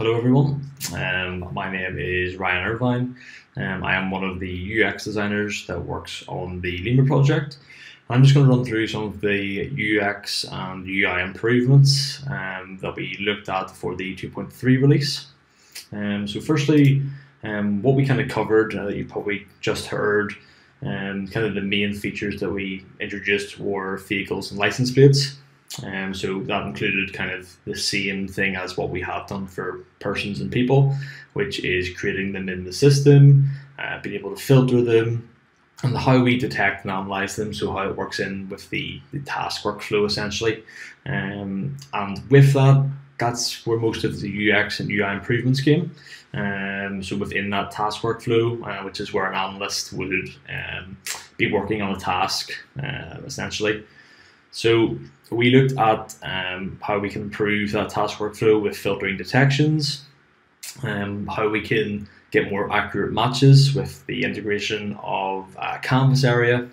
Hello everyone, um, my name is Ryan Irvine. Um, I am one of the UX designers that works on the LEMA project. I'm just going to run through some of the UX and UI improvements um, that we looked at for the 2.3 release. Um, so firstly, um, what we kind of covered uh, that you probably just heard, um, kind of the main features that we introduced were vehicles and license plates. Um, so that included kind of the same thing as what we have done for persons and people, which is creating them in the system, uh, being able to filter them, and how we detect and analyze them. So how it works in with the, the task workflow essentially. Um, and with that, that's where most of the UX and UI improvements came. Um, so within that task workflow, uh, which is where an analyst would um, be working on a task uh, essentially. So we looked at um, how we can improve that task workflow with filtering detections, um, how we can get more accurate matches with the integration of uh, Canvas area,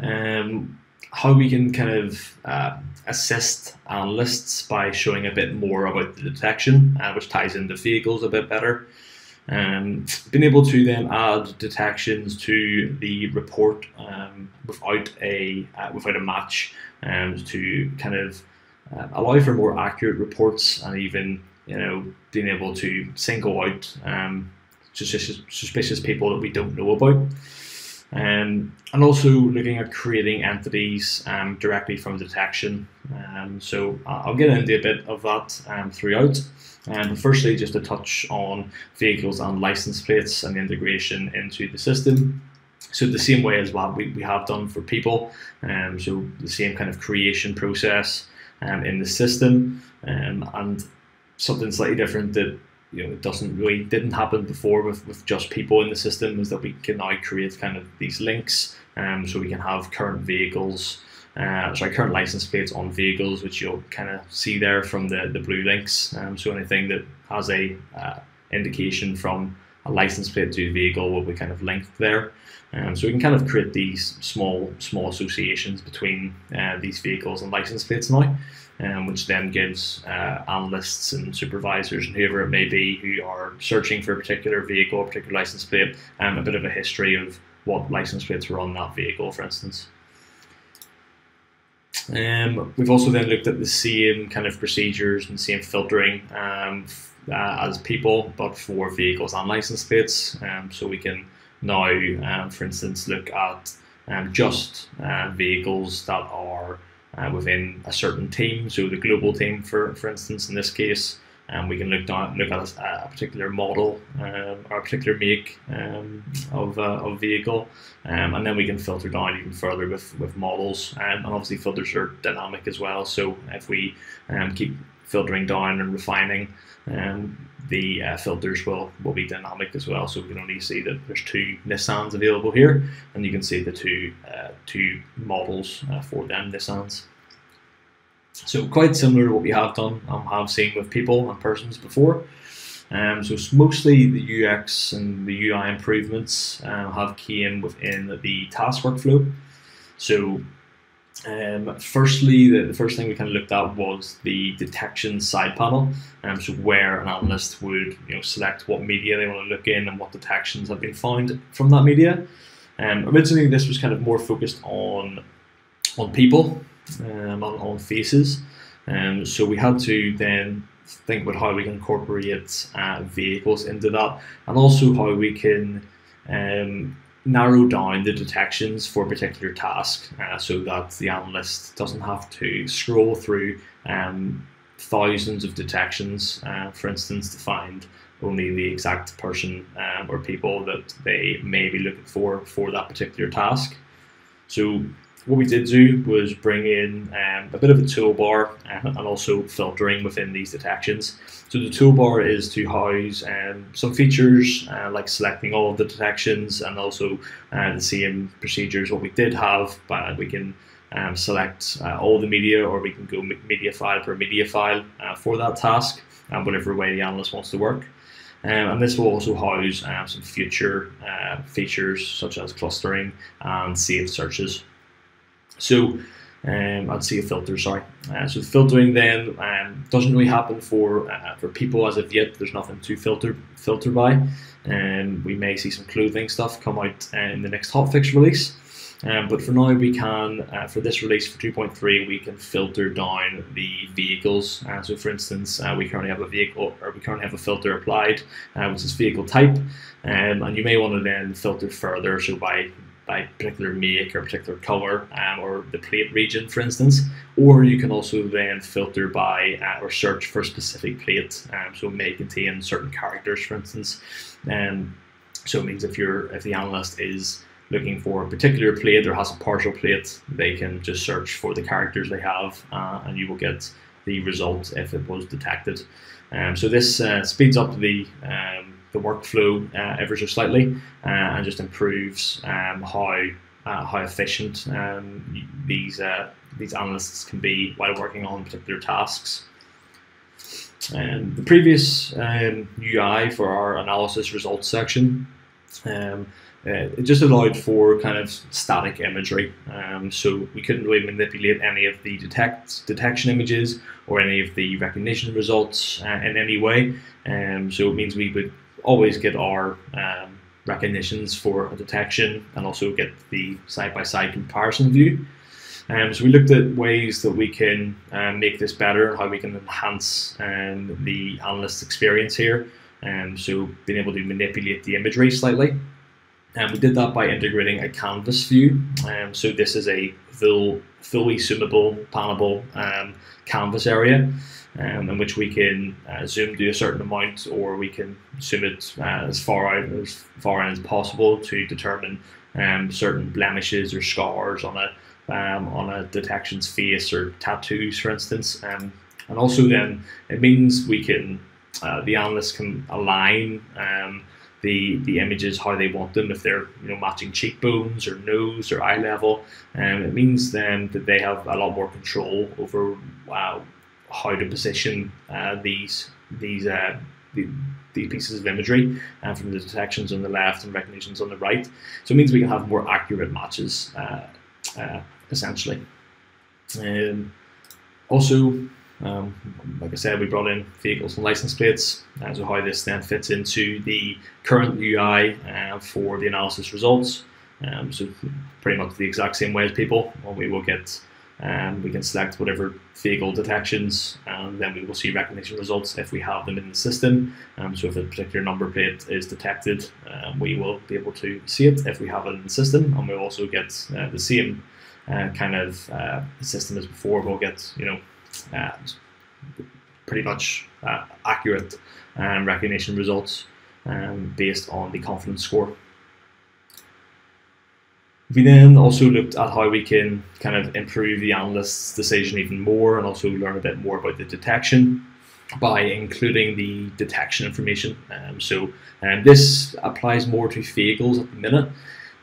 um, how we can kind of uh, assist analysts by showing a bit more about the detection, uh, which ties into vehicles a bit better. Um, being able to then add detections to the report um, without a uh, without a match um, to kind of uh, allow for more accurate reports and even you know being able to single out um, suspicious, suspicious people that we don't know about. Um, and also looking at creating entities um, directly from detection. Um, so I'll get into a bit of that um, throughout. Um, firstly, just to touch on vehicles and license plates and the integration into the system. So the same way as what we, we have done for people, um, so the same kind of creation process um, in the system, um, and something slightly different that you know it doesn't really didn't happen before with, with just people in the system is that we can now create kind of these links, um, so we can have current vehicles. Uh, sorry, current license plates on vehicles, which you'll kind of see there from the, the blue links. Um, so anything that has a uh, indication from a license plate to a vehicle will be kind of linked there. Um, so we can kind of create these small small associations between uh, these vehicles and license plates now, um, which then gives uh, analysts and supervisors and whoever it may be who are searching for a particular vehicle or particular license plate um, a bit of a history of what license plates were on that vehicle, for instance. Um, we've also then looked at the same kind of procedures and same filtering um, uh, as people, but for vehicles and license plates. Um, so we can now, um, for instance, look at um, just uh, vehicles that are uh, within a certain team. So the global team, for for instance, in this case, um, we can look down, look at a, a particular model um, or a particular make um, of, uh, of vehicle, um, and then we can filter down even further with, with models. Um, and obviously, filters are dynamic as well. So if we um, keep filtering down and refining, the uh, filters will, will be dynamic as well. So we can only see that there's two Nissans available here, and you can see the two uh, two models uh, for them Nissans. So quite similar to what we have done and have seen with people and persons before. Um, so it's mostly the UX and the UI improvements uh, have came within the task workflow. So um, firstly, the, the, first thing we kind of looked at was the detection side panel. Um, so where an analyst would you know select what media they want to look in and what detections have been found from that media. Um, originally, this was kind of more focused on on people, um, on, on faces. Um, so we had to then think about how we can incorporate uh, vehicles into that, and also how we can um, narrow down the detections for a particular task uh, so that the analyst doesn't have to scroll through um, thousands of detections, uh, for instance, to find only the exact person um, or people that they may be looking for for that particular task. So what we did do was bring in um, a bit of a toolbar and, and, also filtering within these detections. So the toolbar is to house um, some features uh, like selecting all of the detections and also uh, the same procedures what we did have, but we can um, select uh, all the media or we can go media file per media file uh, for that task, um, whatever way the analyst wants to work. Um, and this will also house um, some future uh, features such as clustering and saved searches. So um, and see a filter. Sorry. Uh, so filtering then um, doesn't really happen for uh, for people as of yet. There's nothing to filter filter by, and um, we may see some clothing stuff come out uh, in the next hotfix release. Um, but for now, we can, uh, for this release for 2.3, we can filter down the vehicles. Uh, so, for instance, uh, we currently have a vehicle, or we currently have a filter applied, which is vehicle type, um, and you may want to then filter further. So, by by particular make or particular color um, or the plate region, for instance. Or you can also then filter by uh, or search for specific plate. Um, so it may contain certain characters, for instance. Um, so it means if you're if the analyst is looking for a particular plate or has a partial plate, they can just search for the characters they have, uh, and you will get the result if it was detected. Um, so this uh, speeds up the um, the workflow uh, ever so slightly uh, and just improves um, how uh, how efficient um, these uh, these analysts can be while working on particular tasks. And the previous um, UI for our analysis results section um, uh, it just allowed for kind of static imagery. Um, so we couldn't really manipulate any of the detect detection images or any of the recognition results uh, in any way. Um, so it means we would always get our um, recognitions for a detection and also get the side-by-side comparison view. Um, so we looked at ways that we can um, make this better, how we can enhance um, the analyst experience here. Um, so being able to manipulate the imagery slightly. And we did that by integrating a canvas view. Um, so this is a full, fully zoomable, panable um, canvas area um, in which we can uh, zoom to a certain amount or we can zoom it uh, as far out as far in as possible to determine um, certain blemishes or scars on a um, on a detection's face or tattoos, for instance. Um, and also then it means we can uh, the analyst can align the the images how they want them if they're you know matching cheekbones or nose or eye level and um, it means then that they have a lot more control over uh, how to position uh, these these uh, the, the, pieces of imagery uh, from the detections on the left and recognitions on the right. So it means we can have more accurate matches, uh, uh, essentially. Um, also, um, like I said, we brought in vehicles and license plates. Uh, so how this then fits into the current UI uh, for the analysis results. Um, so pretty much the exact same way as people. Well, we will get um, we can select whatever vehicle detections and then we will see recognition results if we have them in the system. Um, so if a particular number plate is detected, um, we will be able to see it if we have it in the system and we'll also get uh, the same uh, kind of uh, system as before. We'll get, you know, uh, pretty much uh, accurate um, recognition results um, based on the confidence score. We then also looked at how we can kind of improve the analyst's decision even more and also learn a bit more about the detection by including the detection information. Um, so um, this applies more to vehicles at the minute.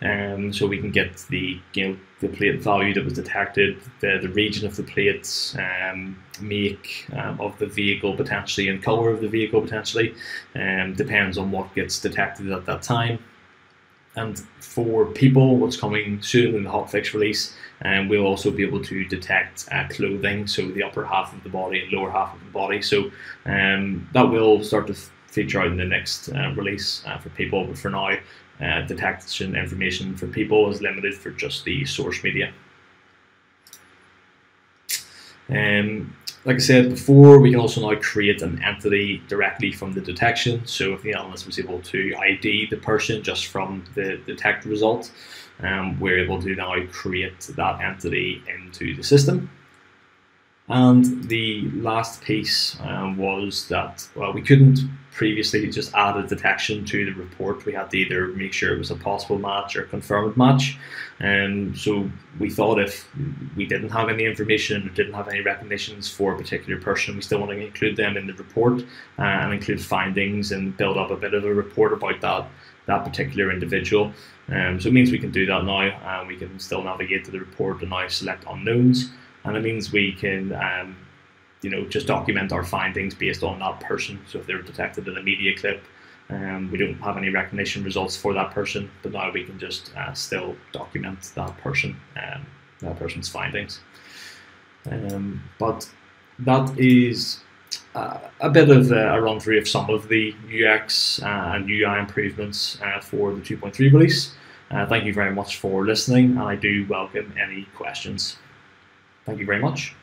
Um, so we can get the you know the plate value that was detected, the, the region of the plates, um, make um, of the vehicle potentially, and color of the vehicle potentially. Um, depends on what gets detected at that time. And for people, what's coming soon in the hotfix release, um, we'll also be able to detect uh, clothing, so the upper half of the body and lower half of the body. So um, that will start to feature out in the next uh, release uh, for people. But for now, uh, detection information for people is limited for just the source media. Um, like I said before, we can also now create an entity directly from the detection. So if the analyst was able to ID the person just from the detect result, um, we're able to now create that entity into the system. And the last piece um, was that well, we couldn't previously just added detection to the report. We had to either make sure it was a possible match or confirmed match. And um, so we thought if we didn't have any information or didn't have any recognitions for a particular person, we still want to include them in the report uh, and include findings and build up a bit of a report about that that particular individual. Um, so it means we can do that now, and we can still navigate to the report and now select unknowns and it means we can um, you know just document our findings based on that person so if they were detected in a media clip um, we don't have any recognition results for that person but now we can just uh, still document that person um, that person's findings. Um, but that is uh, a bit of a run through of some of the UX uh, and UI improvements uh, for the 2.3 release. Uh, thank you very much for listening, and I do welcome any questions. Thank you very much.